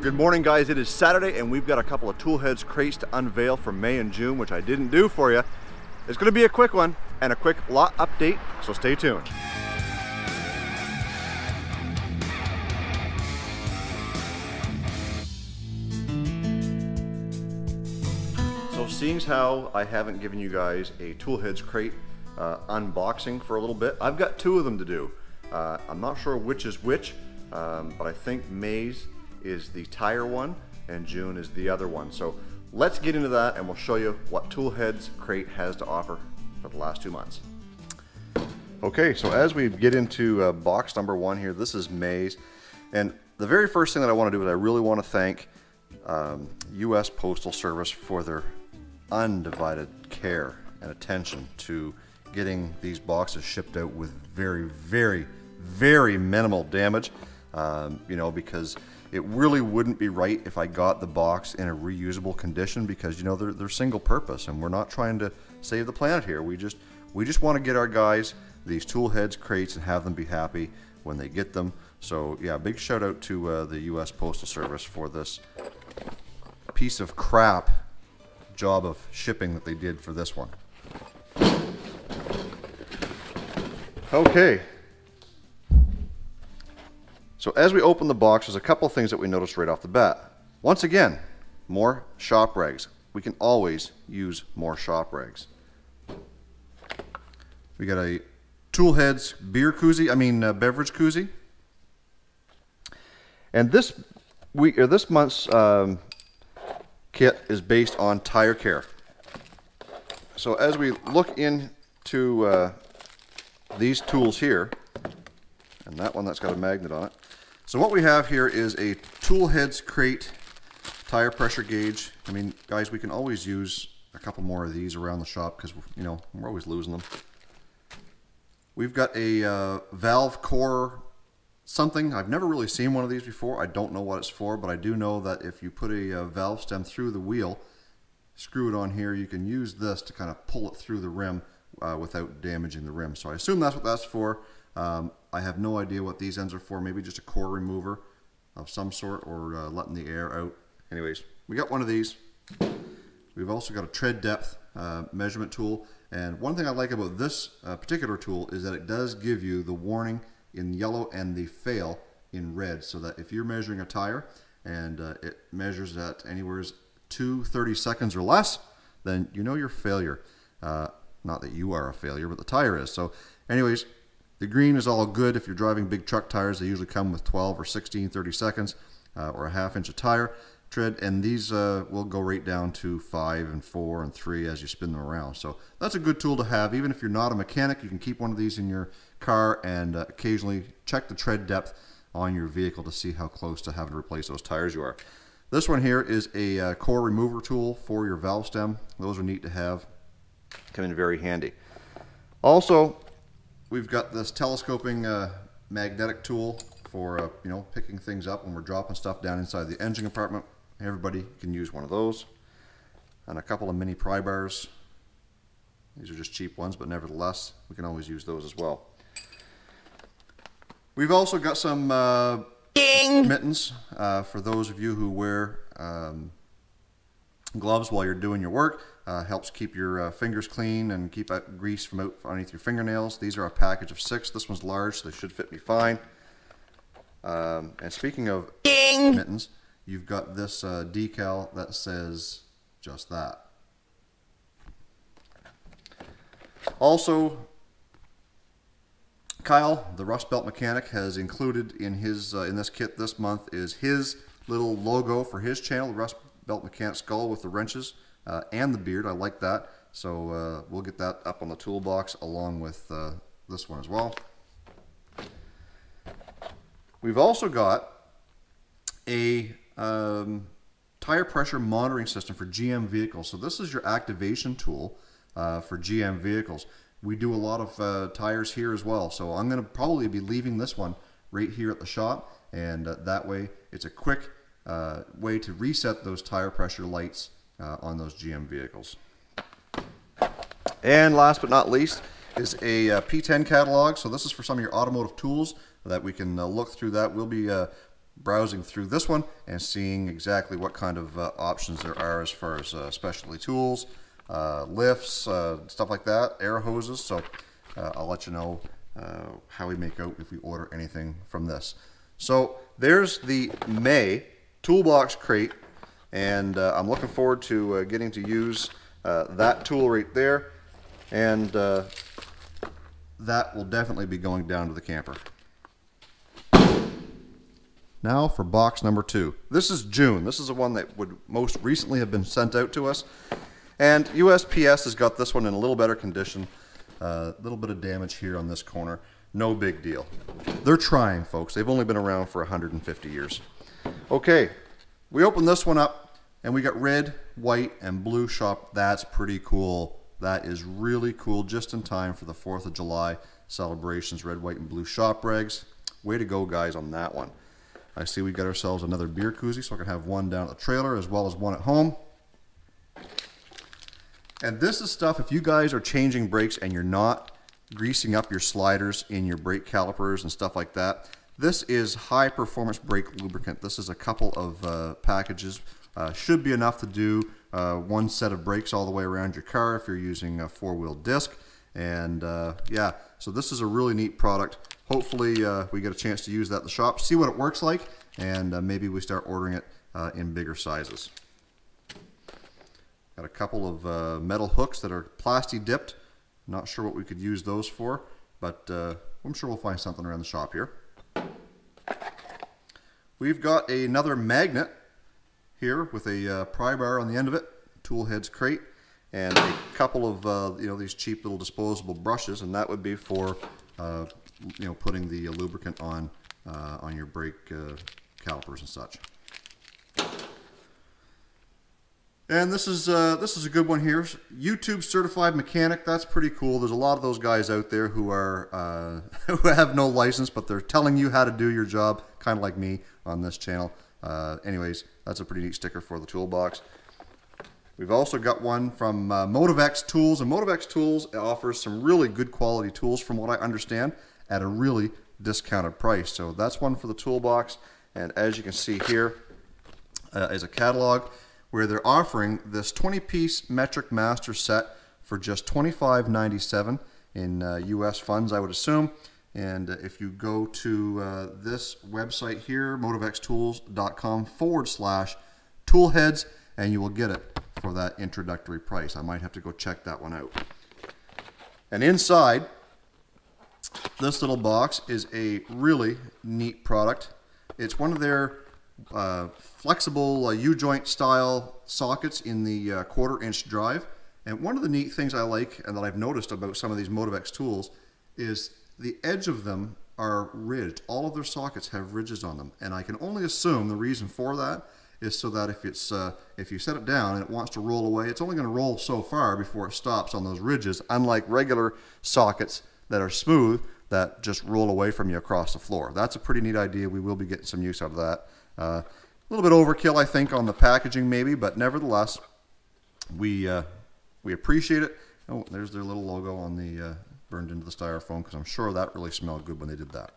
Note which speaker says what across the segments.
Speaker 1: Good morning guys, it is Saturday and we've got a couple of Tool Headz crates to unveil for May and June, which I didn't do for you. It's gonna be a quick one and a quick lot update, so stay tuned. So seeing as how I haven't given you guys a Tool Headz crate uh, unboxing for a little bit, I've got two of them to do. Uh, I'm not sure which is which, um, but I think May's is the tire one and June is the other one. So let's get into that and we'll show you what Tool Headz Crate has to offer for the last two months. Okay, so as we get into uh, box number one here, this is May's. And the very first thing that I want to do is I really want to thank um, U.S. Postal Service for their undivided care and attention to getting these boxes shipped out with very, very, very minimal damage. Um, you know, because it really wouldn't be right if I got the box in a reusable condition because you know they're, they're single purpose and we're not trying to save the planet here. We just we just want to get our guys these Tool Headz crates and have them be happy when they get them. So yeah, big shout out to uh, the U.S. Postal Service for this piece of crap job of shipping that they did for this one. Okay, so as we open the box, there's a couple things that we noticed right off the bat. Once again, more shop rags. We can always use more shop rags. We got a Tool Headz beer koozie, I mean uh, beverage koozie. And this week or this month's um, kit is based on tire care. So as we look into uh, these tools here, and that one that's got a magnet on it, so what we have here is a Tool Headz crate tire pressure gauge. I mean, guys, we can always use a couple more of these around the shop because, you know, we're always losing them. We've got a uh, valve core something. I've never really seen one of these before. I don't know what it's for, but I do know that if you put a uh, valve stem through the wheel, screw it on here, you can use this to kind of pull it through the rim uh, without damaging the rim. So I assume that's what that's for. Um, I have no idea what these ends are for. Maybe just a core remover of some sort or uh, letting the air out. Anyways, we got one of these. We've also got a tread depth uh, measurement tool. And one thing I like about this uh, particular tool is that it does give you the warning in yellow and the fail in red. So that if you're measuring a tire and uh, it measures at anywhere to 30 seconds or less, then you know your failure. Uh, not that you are a failure, but the tire is. So anyways, the green is all good if you're driving big truck tires. They usually come with 12 or 16, 30 seconds uh, or a half inch of tire tread. And these uh, will go right down to five and four and three as you spin them around. So that's a good tool to have. Even if you're not a mechanic, you can keep one of these in your car and uh, occasionally check the tread depth on your vehicle to see how close to having to replace those tires you are. This one here is a uh, core remover tool for your valve stem. Those are neat to have. Come in very handy. Also, We've got this telescoping uh, magnetic tool for uh, you know picking things up when we're dropping stuff down inside the engine compartment. Everybody can use one of those. And a couple of mini pry bars. These are just cheap ones, but nevertheless, we can always use those as well. We've also got some uh, mittens uh, for those of you who wear um, gloves while you're doing your work. Uh, helps keep your uh, fingers clean and keep that grease from out underneath your fingernails. These are a package of six. This one's large, so they should fit me fine. Um, and speaking of Ding! mittens, you've got this uh, decal that says just that. Also, Kyle, the Rust Belt mechanic, has included in his uh, in this kit this month is his little logo for his channel, the Rust Belt Mechanic skull with the wrenches uh, and the beard. I like that. So uh, we'll get that up on the toolbox along with uh, this one as well. We've also got a um, tire pressure monitoring system for GM vehicles. So this is your activation tool uh, for GM vehicles. We do a lot of uh, tires here as well. So I'm going to probably be leaving this one right here at the shop. And uh, that way it's a quick way to reset those tire pressure lights uh, on those GM vehicles. And last but not least, is a uh, P10 catalog. So this is for some of your automotive tools that we can uh, look through that. We'll be uh, browsing through this one and seeing exactly what kind of uh, options there are as far as uh, specialty tools, uh, lifts, uh, stuff like that, air hoses. So uh, I'll let you know uh, how we make out if we order anything from this. So there's the May toolbox crate and uh, I'm looking forward to uh, getting to use uh, that tool right there and uh, that will definitely be going down to the camper. Now for box number two. This is June. This is the one that would most recently have been sent out to us. And USPS has got this one in a little better condition. A uh, little bit of damage here on this corner. No big deal. They're trying, folks. They've only been around for 150 years. Okay, we opened this one up and we got red, white, and blue shop. That's pretty cool. That is really cool just in time for the 4th of July celebrations. Red, white, and blue shop rags. Way to go, guys, on that one. I see we got ourselves another beer koozie, so I can have one down at the trailer as well as one at home. And this is stuff, if you guys are changing brakes and you're not greasing up your sliders in your brake calipers and stuff like that, this is high performance brake lubricant. This is a couple of uh, packages. Uh, should be enough to do uh, one set of brakes all the way around your car if you're using a four-wheel disc. And uh, yeah, so this is a really neat product hopefully uh, we get a chance to use that in the shop, see what it works like, and uh, maybe we start ordering it in bigger sizes. Got a couple of metal hooks that are plastic dipped. Not sure what we could use those for, but I'm sure we'll find something around the shop here. We've got another magnet here with a uh, pry bar on the end of it, Tool Headz crate, and a couple of you know these cheap little disposable brushes, and that would be for you know, putting the lubricant on uh, on your brake uh, calipers and such. And this is uh, this is a good one here. YouTube certified mechanic. That's pretty cool. There's a lot of those guys out there who are uh, who have no license, but they're telling you how to do your job, kind of like me on this channel. Uh, anyways, that's a pretty neat sticker for the toolbox. We've also got one from uh, Motivex Tools, and Motivex Tools offers some really good quality tools from what I understand at a really discounted price. So that's one for the toolbox. And as you can see here uh, is a catalog where they're offering this 20-piece metric master set for just $25.97 in uh, US funds, I would assume. And uh, if you go to uh, this website here, motivextools.com forward slash toolheads, and you will get it for that introductory price. I might have to go check that one out. And inside, this little box is a really neat product. It's one of their uh, flexible uh, U-joint style sockets in the uh, quarter inch drive. And one of the neat things I like and that I've noticed about some of these Motivex tools is the edge of them are ridged. All of their sockets have ridges on them. And I can only assume the reason for that is so that if it's uh, if you set it down and it wants to roll away, it's only going to roll so far before it stops on those ridges, unlike regular sockets that are smooth that just roll away from you across the floor. That's a pretty neat idea. We will be getting some use out of that. Uh, a little bit overkill, I think, on the packaging maybe, but nevertheless, we uh, we appreciate it. Oh, there's their little logo on the uh, burned into the styrofoam because I'm sure that really smelled good when they did that.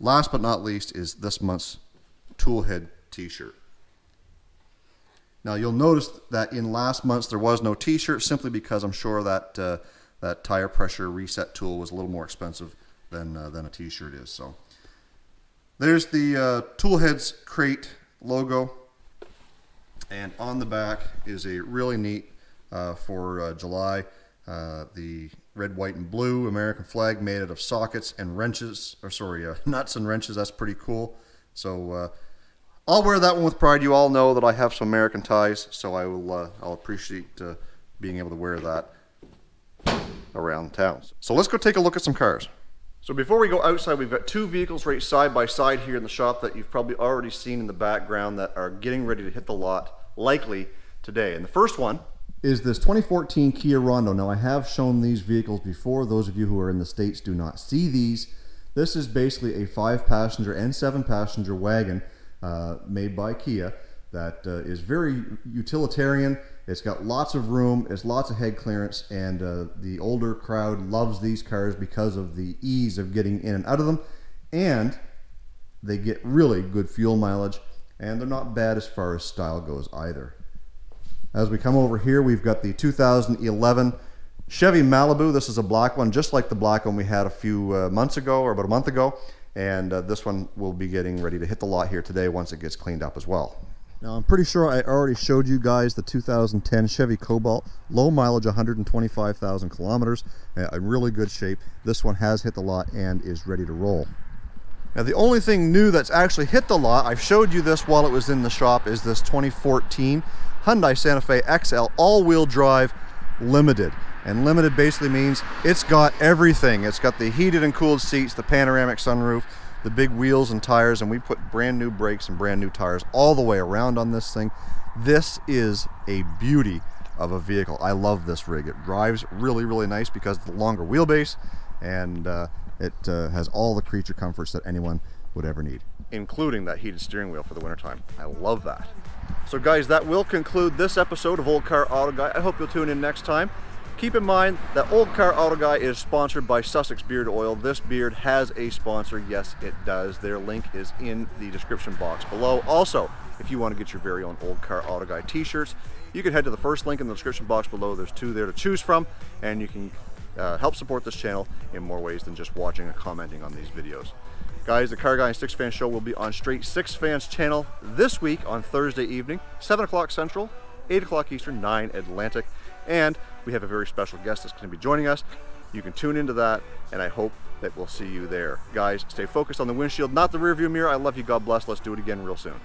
Speaker 1: Last but not least is this month's Toolhead t-shirt. Now you'll notice that in last month's there was no t-shirt simply because I'm sure that uh, that tire pressure reset tool was a little more expensive than, uh, than a t-shirt is. So there's the uh, Tool Headz crate logo and on the back is a really neat uh, for uh, July uh, the red, white, and blue American flag made out of sockets and wrenches, or sorry, uh, nuts and wrenches. That's pretty cool. So uh, I'll wear that one with pride. You all know that I have some American ties, so I will. I'll appreciate being able to wear that around town. So let's go take a look at some cars. So before we go outside, we've got two vehicles right side by side here in the shop that you've probably already seen in the background that are getting ready to hit the lot, likely today. And the first one is this 2014 Kia Rondo. Now I have shown these vehicles before. Those of you who are in the States do not see these. This is basically a five passenger and seven passenger wagon uh, made by Kia that uh, is very utilitarian. It It's got lots of room, it's lots of head clearance, and uh, the older crowd loves these cars because of the ease of getting in and out of them, and they get really good fuel mileage, and they're not bad as far as style goes either. As we come over here, we've got the 2011 Chevy Malibu. This is a black one, just like the black one we had a few uh, months ago, or about a month ago, and uh, this one will be getting ready to hit the lot here today once it gets cleaned up as well. Now I'm pretty sure I already showed you guys the 2010 Chevy Cobalt, low mileage 125,000 kilometers, uh, in really good shape. This one has hit the lot and is ready to roll. Now the only thing new that's actually hit the lot, I've showed you this while it was in the shop, is this 2014 Hyundai Santa Fe XL all-wheel drive limited. And limited basically means it's got everything. It's got the heated and cooled seats, the panoramic sunroof, the big wheels and tires and we put brand new brakes and brand new tires all the way around on this thing. This is a beauty of a vehicle. I love this rig. It drives really, really nice because of the longer wheelbase and uh, it uh, has all the creature comforts that anyone would ever need. Including that heated steering wheel for the wintertime. I love that. So guys, that will conclude this episode of Olde Carr Auto Guy. I hope you'll tune in next time. Keep in mind that Olde Carr Auto Guy is sponsored by Sussex Beard Oil. This beard has a sponsor. Yes, it does. Their link is in the description box below. Also, if you want to get your very own Olde Carr Auto Guy t-shirts, you can head to the first link in the description box below. There's two there to choose from, and you can uh, help support this channel in more ways than just watching and commenting on these videos. Guys, the Car Guy and Six Fans Show will be on Straight Six Fans channel this week on Thursday evening, 7 o'clock Central, 8 o'clock Eastern, 9 Atlantic. And we have a very special guest that's going to be joining us. You can tune into that, and I hope that we'll see you there. Guys, stay focused on the windshield, not the rearview mirror. I love you. God bless. Let's do it again real soon.